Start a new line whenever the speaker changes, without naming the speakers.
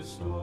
restore.